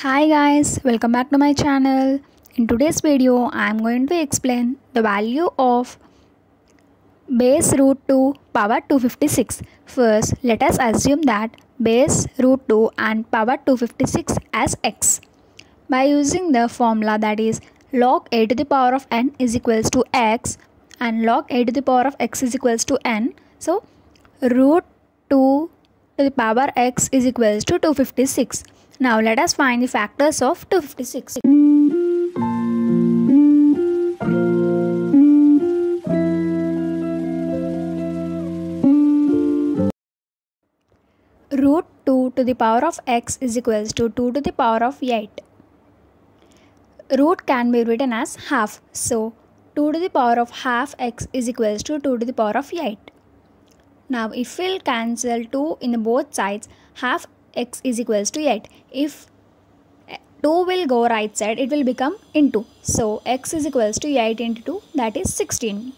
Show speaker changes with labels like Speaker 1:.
Speaker 1: Hi guys, welcome back to my channel. In today's video, I am going to explain the value of base root 2 power 256. First, let us assume that base root 2 and power 256 as x. By using the formula that is log a to the power of n is equals to x and log a to the power of x is equals to n. So, root 2 to the power x is equals to 256. Now let us find the factors of 256. Root 2 to the power of x is equals to 2 to the power of 8. Root can be written as half. So 2 to the power of half x is equals to 2 to the power of 8. Now if we'll cancel 2 in both sides, half x is equals to 8. If 2 will go right side, it will become into. So x is equals to 8 into 2 that is 16.